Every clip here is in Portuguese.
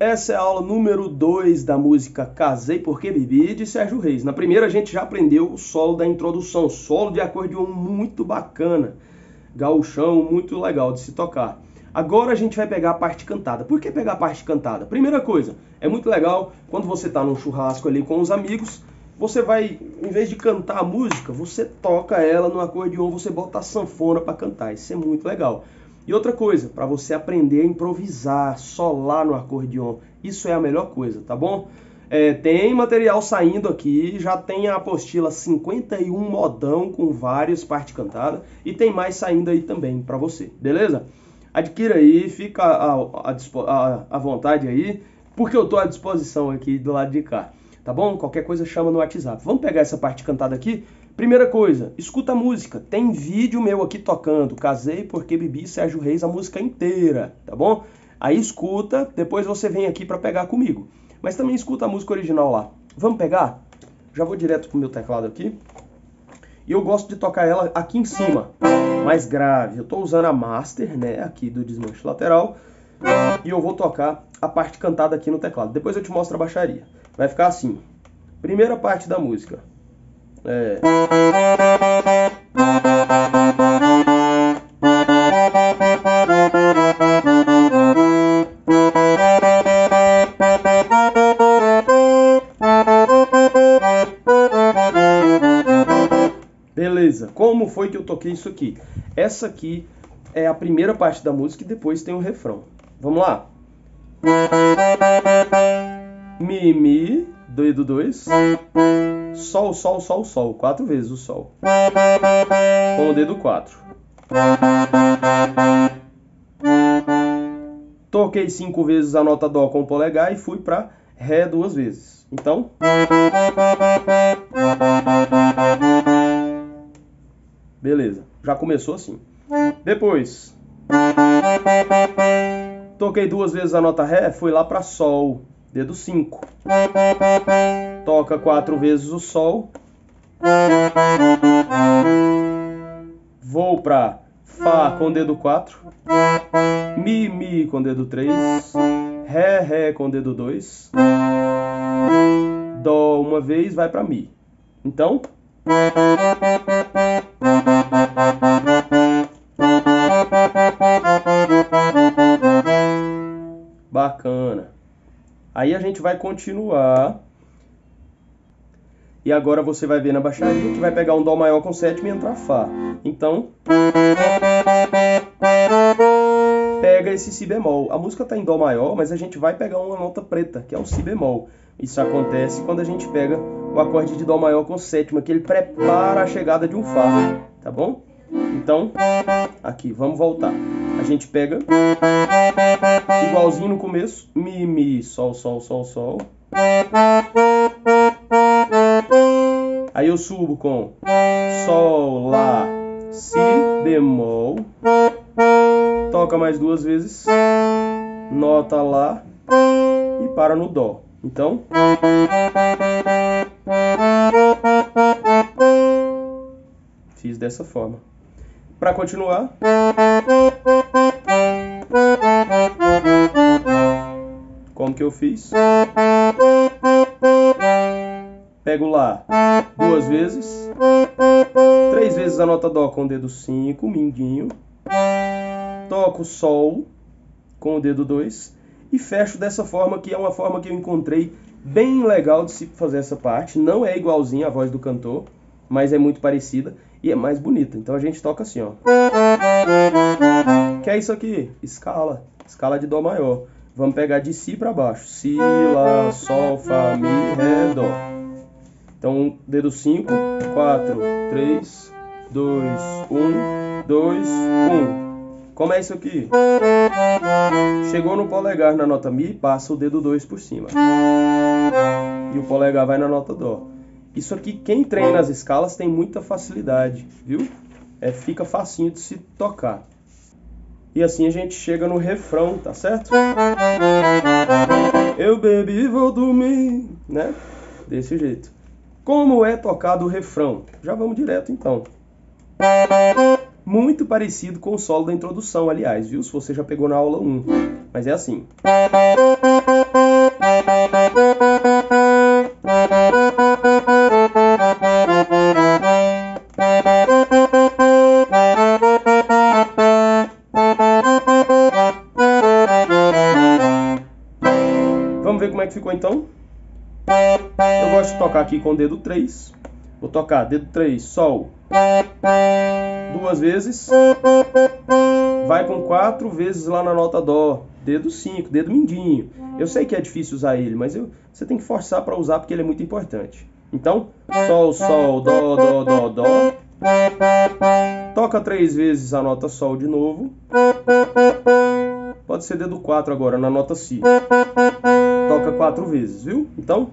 Essa é a aula número 2 da música Casei Porque Bebi de Sérgio Reis. Na primeira a gente já aprendeu o solo da introdução, solo de acordeon muito bacana, gauchão muito legal de se tocar. Agora a gente vai pegar a parte cantada. Por que pegar a parte cantada? Primeira coisa, é muito legal quando você está num churrasco ali com os amigos, você vai, em vez de cantar a música, você toca ela no acordeon, você bota a sanfona para cantar. Isso é muito legal. E outra coisa, para você aprender a improvisar, solar no acordeon, isso é a melhor coisa, tá bom? É, tem material saindo aqui, já tem a apostila 51 modão com várias partes cantadas e tem mais saindo aí também para você, beleza? Adquira aí, fica à vontade aí, porque eu estou à disposição aqui do lado de cá, tá bom? Qualquer coisa chama no WhatsApp. Vamos pegar essa parte cantada aqui Primeira coisa, escuta a música. Tem vídeo meu aqui tocando. Casei porque bebi Sérgio Reis a música inteira, tá bom? Aí escuta, depois você vem aqui para pegar comigo. Mas também escuta a música original lá. Vamos pegar? Já vou direto pro meu teclado aqui. E eu gosto de tocar ela aqui em cima, mais grave. Eu estou usando a master, né, aqui do desmanche lateral. E eu vou tocar a parte cantada aqui no teclado. Depois eu te mostro a baixaria. Vai ficar assim. Primeira parte da música. É. Beleza, como foi que eu toquei isso aqui? Essa aqui é a primeira parte da música e depois tem o refrão. Vamos lá? Mi, mi, dedo 2. Sol, Sol, Sol, Sol. Quatro vezes o Sol. Com o dedo 4. Toquei cinco vezes a nota Dó com o polegar e fui para Ré duas vezes. Então. Beleza, já começou assim. Depois. Toquei duas vezes a nota Ré, fui lá para Sol, dedo 5 toca quatro vezes o Sol. Vou para Fá com dedo 4. Mi, Mi com dedo 3. Ré, Ré com dedo 2. Dó uma vez, vai para Mi. Então. Aí a gente vai continuar e agora você vai ver na baixaria que vai pegar um Dó maior com sétima e entrar Fá. Então, pega esse Si bemol. A música está em Dó maior, mas a gente vai pegar uma nota preta, que é o Si bemol. Isso acontece quando a gente pega o acorde de Dó maior com sétima, que ele prepara a chegada de um Fá, tá bom? Então, aqui, vamos voltar. Gente pega igualzinho no começo, Mi, Mi, Sol, Sol, Sol, Sol. Aí eu subo com Sol, Lá, Si bemol. Toca mais duas vezes. Nota Lá e para no Dó. Então. Fiz dessa forma. Para continuar. Que eu fiz? Pego Lá duas vezes. Três vezes a nota Dó com o dedo 5, mindinho. Toco Sol com o dedo 2 e fecho dessa forma que é uma forma que eu encontrei bem legal de se fazer essa parte. Não é igualzinha a voz do cantor, mas é muito parecida e é mais bonita. Então a gente toca assim, ó. Que é isso aqui? Escala, escala de dó maior. Vamos pegar de si para baixo. Si, lá, sol, fá, mi, ré, dó. Então, dedo 5, 4, 3, 2, 1, 2, 1. Como é isso aqui? Chegou no polegar na nota Mi, passa o dedo 2 por cima. E o polegar vai na nota Dó. Isso aqui, quem treina as escalas tem muita facilidade, viu? É, fica facinho de se tocar. E assim a gente chega no refrão, tá certo? Eu bebi e vou dormir, né? Desse jeito. Como é tocado o refrão? Já vamos direto então. Muito parecido com o solo da introdução, aliás, viu? Se você já pegou na aula 1. Mas é assim. Que ficou então? Eu gosto de tocar aqui com o dedo 3. Vou tocar dedo 3, Sol. Duas vezes. Vai com quatro vezes lá na nota Dó. Dedo 5, dedo mindinho. Eu sei que é difícil usar ele, mas eu, você tem que forçar para usar porque ele é muito importante. Então, Sol, Sol, Dó, Dó, Dó, Dó. Toca três vezes a nota Sol de novo. Pode ser dedo 4 agora, na nota Si. Toca quatro vezes, viu? Então.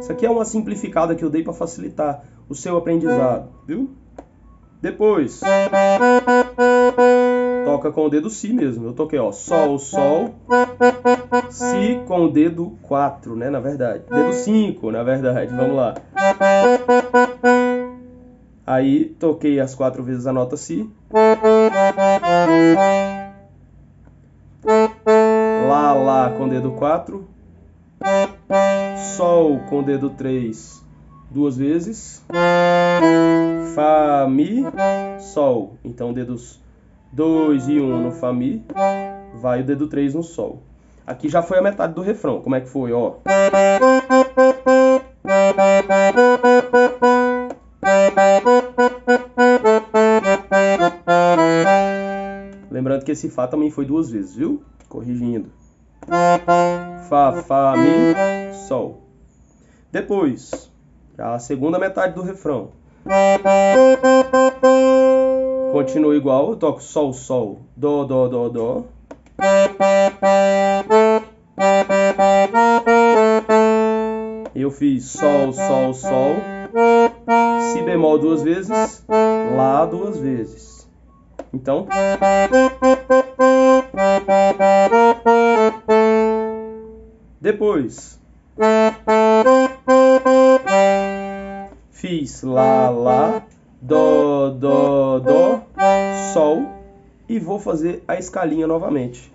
Isso aqui é uma simplificada que eu dei para facilitar o seu aprendizado, viu? Depois. Toca com o dedo Si mesmo. Eu toquei, ó, Sol, Sol, Si com o dedo 4, né, na verdade. Dedo 5, na verdade. Vamos lá. Aí toquei as quatro vezes a nota Si. Lá, com dedo 4. Sol com dedo 3 duas vezes. Fá, Mi, Sol. Então dedos 2 e 1 um no Fá, Mi. Vai o dedo 3 no Sol. Aqui já foi a metade do refrão. Como é que foi, ó? Lembrando que esse Fá também foi duas vezes, viu? Corrigindo. Fá, Fá, Mi, Sol. Depois, a segunda metade do refrão. Continua igual, eu toco Sol, Sol, Dó, Dó, Dó, Dó. Eu fiz Sol, Sol, Sol, Si bemol duas vezes, Lá duas vezes. Então. Depois. Fiz Lá, Lá, Dó, Dó, Dó, Sol e vou fazer a escalinha novamente.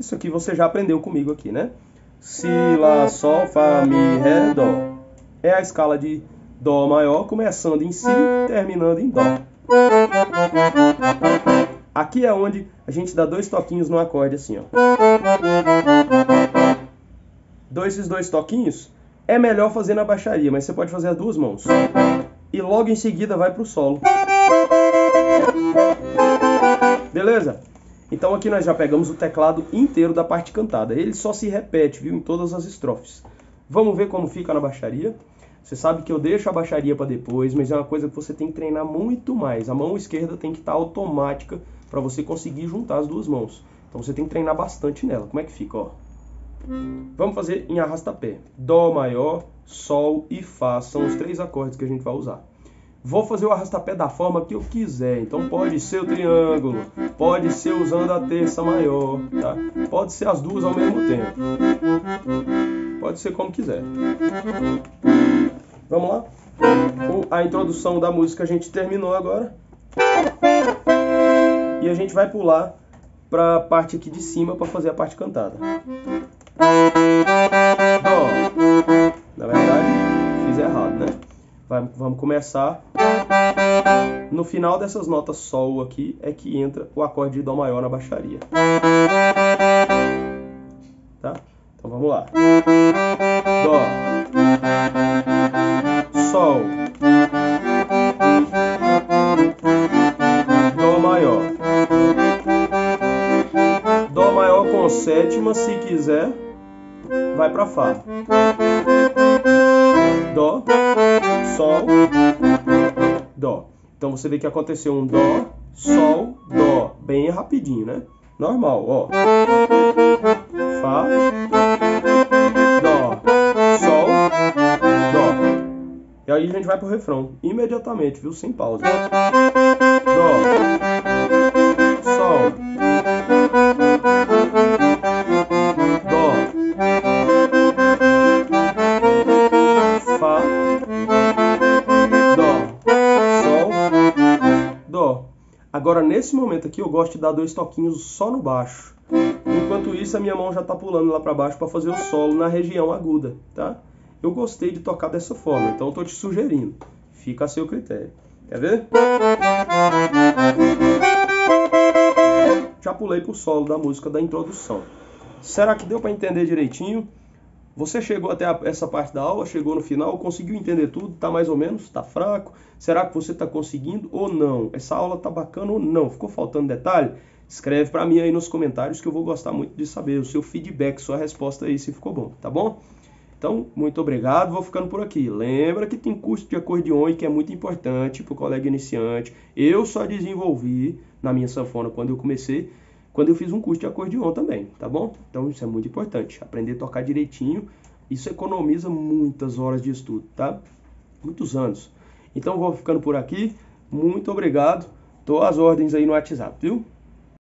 Isso aqui você já aprendeu comigo aqui, né? Si, Lá, Sol, Fá, Mi, Ré, Dó. É a escala de Dó maior, começando em Si, terminando em Dó. Aqui é onde a gente dá dois toquinhos no acorde assim, ó. Dois esses dois toquinhos é melhor fazer na baixaria, mas você pode fazer as duas mãos. E logo em seguida vai para o solo. Beleza? Então aqui nós já pegamos o teclado inteiro da parte cantada. Ele só se repete, viu, em todas as estrofes. Vamos ver como fica na baixaria. Você sabe que eu deixo a baixaria para depois, mas é uma coisa que você tem que treinar muito mais. A mão esquerda tem que estar tá automática para você conseguir juntar as duas mãos. Então você tem que treinar bastante nela. Como é que fica, ó? Vamos fazer em arrastapé. Dó maior, Sol e Fá são os três acordes que a gente vai usar. Vou fazer o arrastapé da forma que eu quiser. Então pode ser o triângulo, pode ser usando a terça maior, tá? Pode ser as duas ao mesmo tempo. Pode ser como quiser. Vamos lá? A introdução da música a gente terminou agora. E a gente vai pular para a parte aqui de cima para fazer a parte cantada. Dó. Na verdade, fiz errado, né? Vai, vamos começar. No final dessas notas Sol aqui é que entra o acorde de Dó maior na baixaria. Vamos lá. Dó. Sol. Dó maior. Dó maior com sétima, se quiser, vai para Fá. Dó, Sol, Dó. Então você vê que aconteceu um Dó, Sol, Dó. Bem rapidinho, né? Normal, ó. Fá, E aí a gente vai pro refrão, imediatamente, viu? Sem pausa. Dó, Sol, Dó, Fá, Dó, Sol, Dó. Agora nesse momento aqui eu gosto de dar dois toquinhos só no baixo. Enquanto isso a minha mão já está pulando lá para baixo para fazer o solo na região aguda, tá? Eu gostei de tocar dessa forma, então tô te sugerindo. Fica a seu critério. Quer ver? pulei pro solo da música da introdução. Será que deu para entender direitinho? Você chegou até a, essa parte da aula, chegou no final, conseguiu entender tudo? Tá mais ou menos? Tá fraco? Será que você está conseguindo ou não? Essa aula tá bacana ou não? Ficou faltando detalhe? Escreve para mim aí nos comentários que eu vou gostar muito de saber o seu feedback, sua resposta aí se ficou bom, tá bom? Então, muito obrigado, vou ficando por aqui. Lembra que tem curso de acordeon que é muito importante para o colega iniciante. Eu só desenvolvi na minha sanfona quando eu comecei, quando eu fiz um curso de acordeon também, tá bom? Então isso é muito importante, aprender a tocar direitinho. Isso economiza muitas horas de estudo, tá? Muitos anos. Então vou ficando por aqui. Muito obrigado. Tô às ordens aí no WhatsApp, viu?